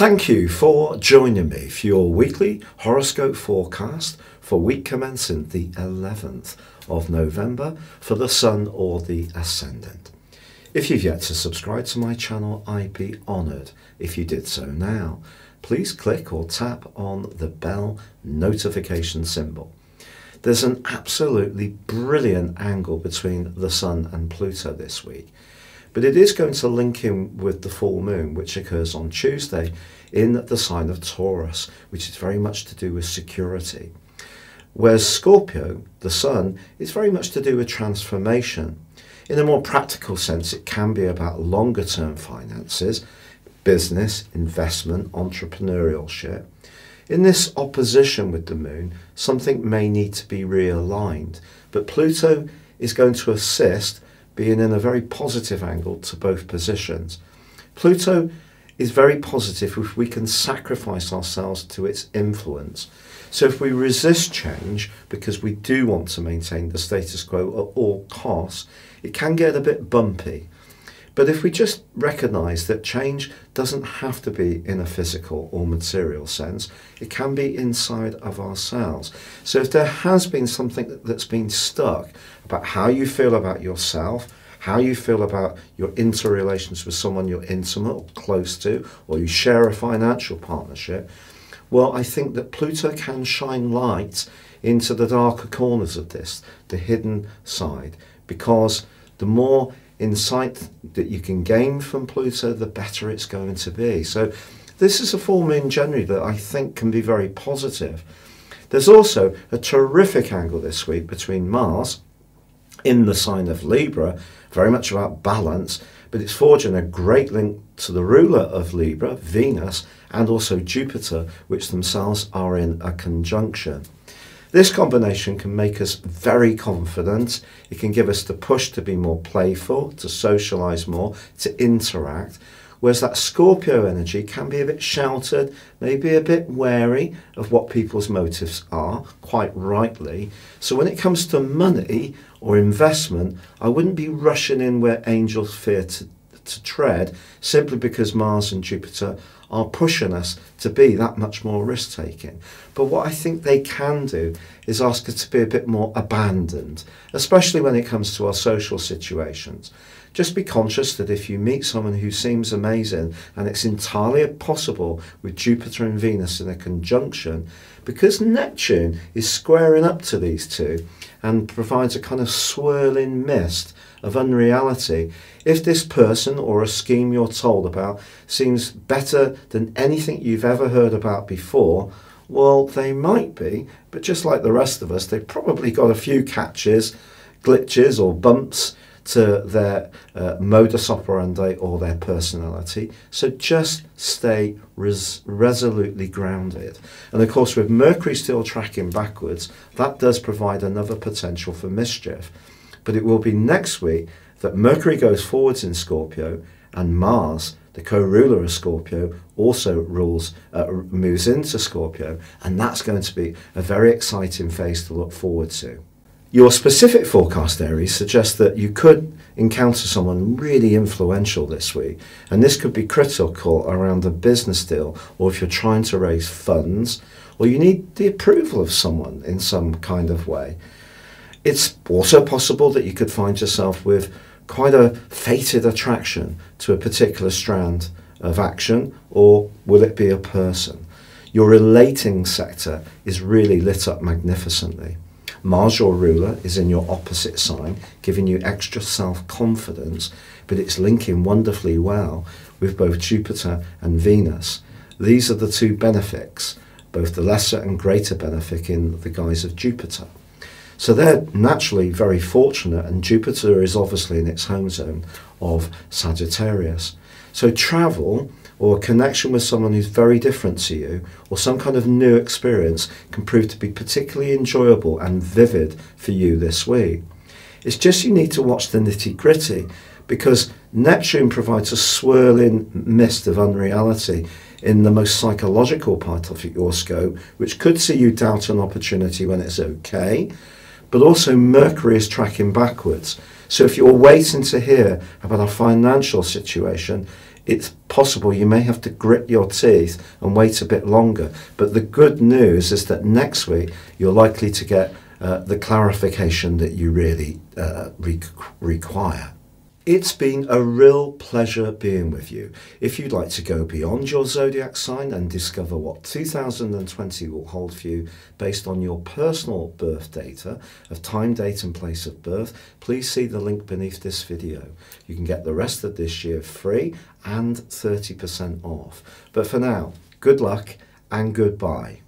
Thank you for joining me for your weekly horoscope forecast for week commencing the 11th of November for the Sun or the Ascendant. If you've yet to subscribe to my channel, I'd be honoured if you did so now. Please click or tap on the bell notification symbol. There's an absolutely brilliant angle between the Sun and Pluto this week. But it is going to link in with the full moon, which occurs on Tuesday in the sign of Taurus, which is very much to do with security. Whereas Scorpio, the sun, is very much to do with transformation. In a more practical sense, it can be about longer term finances, business, investment, entrepreneurship. In this opposition with the moon, something may need to be realigned, but Pluto is going to assist being in a very positive angle to both positions. Pluto is very positive if we can sacrifice ourselves to its influence. So if we resist change because we do want to maintain the status quo at all costs, it can get a bit bumpy. But if we just recognise that change doesn't have to be in a physical or material sense, it can be inside of ourselves. So if there has been something that's been stuck about how you feel about yourself, how you feel about your interrelations with someone you're intimate or close to, or you share a financial partnership, well, I think that Pluto can shine light into the darker corners of this, the hidden side, because the more insight that you can gain from Pluto, the better it's going to be. So, this is a full moon generally that I think can be very positive. There's also a terrific angle this week between Mars in the sign of Libra, very much about balance, but it's forging a great link to the ruler of Libra, Venus, and also Jupiter, which themselves are in a conjunction. This combination can make us very confident. It can give us the push to be more playful, to socialize more, to interact. Whereas that Scorpio energy can be a bit sheltered, maybe a bit wary of what people's motives are, quite rightly. So when it comes to money or investment, I wouldn't be rushing in where angels fear to, to tread simply because Mars and Jupiter are pushing us to be that much more risk taking. But what I think they can do is ask us to be a bit more abandoned, especially when it comes to our social situations. Just be conscious that if you meet someone who seems amazing, and it's entirely possible with Jupiter and Venus in a conjunction, because Neptune is squaring up to these two and provides a kind of swirling mist of unreality. If this person or a scheme you're told about seems better than anything you've ever heard about before, well, they might be, but just like the rest of us, they've probably got a few catches, glitches, or bumps to their uh, modus operandi or their personality. So just stay res- resolutely grounded. And of course, with Mercury still tracking backwards, that does provide another potential for mischief. But it will be next week that Mercury goes forwards in Scorpio and Mars, the co-ruler of Scorpio, also rules uh, moves into Scorpio, and that's going to be a very exciting phase to look forward to. Your specific forecast Aries suggests that you could encounter someone really influential this week, and this could be critical around a business deal or if you're trying to raise funds or you need the approval of someone in some kind of way. It's also possible that you could find yourself with quite a fated attraction to a particular strand of action, or will it be a person? Your relating sector is really lit up magnificently. Mars, your ruler, is in your opposite sign, giving you extra self confidence, but it's linking wonderfully well with both Jupiter and Venus. These are the two benefics, both the lesser and greater benefic in the guise of Jupiter. So they're naturally very fortunate, and Jupiter is obviously in its home zone of Sagittarius. So travel or a connection with someone who's very different to you, or some kind of new experience can prove to be particularly enjoyable and vivid for you this week. It's just you need to watch the nitty gritty because Neptune provides a swirling mist of unreality in the most psychological part of your scope, which could see you doubt an opportunity when it's okay, but also Mercury is tracking backwards. So if you're waiting to hear about a financial situation, it's possible you may have to grit your teeth and wait a bit longer. But the good news is that next week you're likely to get uh, the clarification that you really uh, re- require. It's been a real pleasure being with you. If you'd like to go beyond your zodiac sign and discover what 2020 will hold for you based on your personal birth data of time, date, and place of birth, please see the link beneath this video. You can get the rest of this year free and 30% off. But for now, good luck and goodbye.